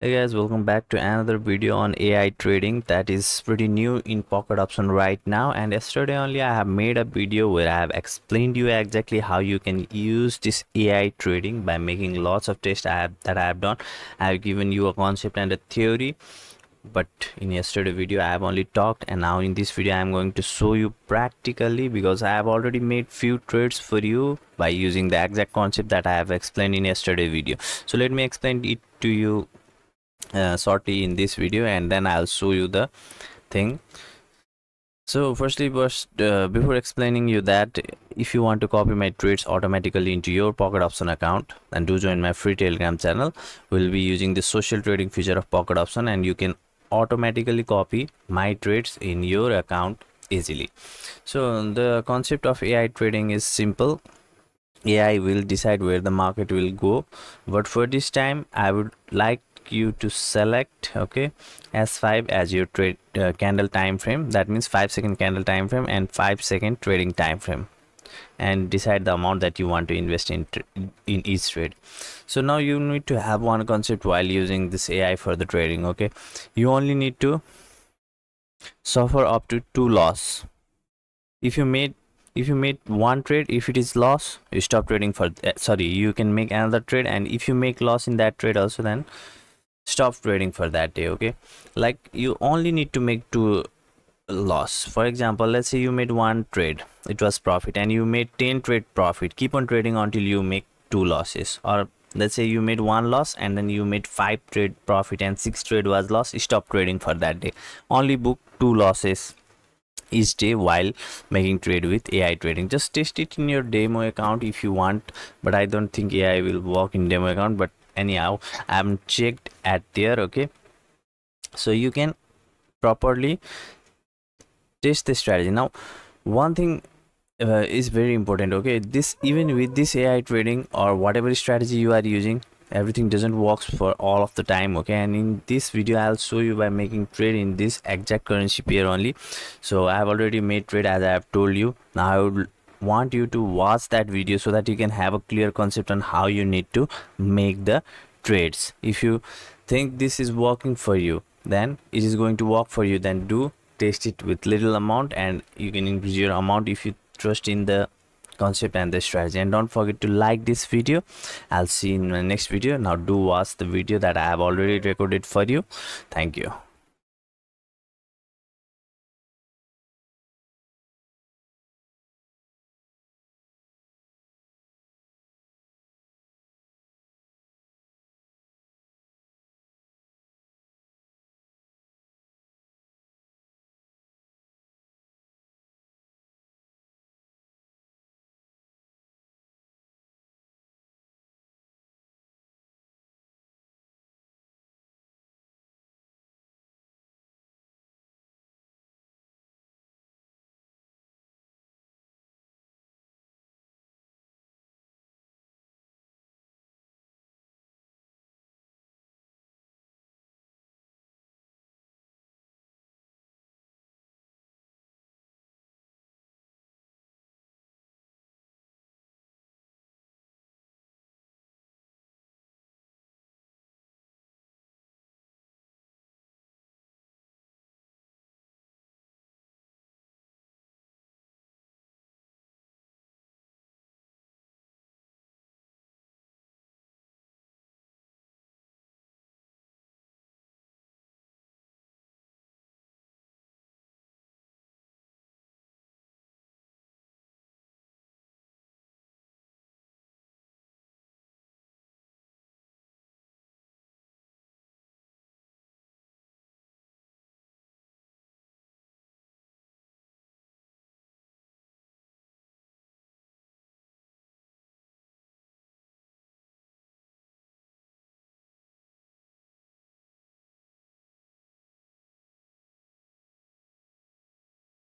Hey guys, welcome back to another video on AI trading that is pretty new in Pocket Option right now and yesterday only I have made a video where I have explained you exactly how you can use this AI trading by making lots of tests I have, that I have done. I have given you a concept and a theory but in yesterday video I have only talked and now in this video I am going to show you practically because I have already made few trades for you by using the exact concept that I have explained in yesterday video. So let me explain it to you uh, shortly in this video and then I'll show you the thing. So firstly first uh, before explaining you that if you want to copy my trades automatically into your pocket option account then do join my free telegram channel. We'll be using the social trading feature of pocket option and you can automatically copy my trades in your account easily. So the concept of ai trading is simple. Ai will decide where the market will go but for this time i would like you to select okay s5 as your trade uh, candle time frame. That means 5 second candle time frame and 5 second trading time frame. And decide the amount that you want to invest in in each trade. So now you need to have one concept while using this ai for the trading okay? You only need to suffer up to two loss. If you made if you made one trade if it is loss you stop trading for uh, sorry you can make another trade. And if you make loss in that trade also then stop trading for that day okay? Like you only need to make two loss. For example let's say you made one trade it was profit and you made 10 trade profit. Keep on trading until you make two losses. Or let's say you made one loss and then you made five trade profit and six trade was loss stop trading for that day. Only book two losses each day while making trade with ai trading. Just test it in your demo account if you want but i don't think ai will work in demo account but anyhow i'm checked at there okay? So you can properly test the strategy. Now one thing uh, is very important okay? This even with this ai trading or whatever strategy you are using everything doesn't work for all of the time okay? And in this video i'll show you by making trade in this exact currency pair only. So i have already made trade as i have told you. Now i would want you to watch that video so that you can have a clear concept on how you need to make the trades. If you think this is working for you then it is going to work for you then do test it with little amount and you can increase your amount if you trust in the concept and the strategy. And don't forget to like this video. I'll see you in my next video. Now do watch the video that i have already recorded for you. Thank you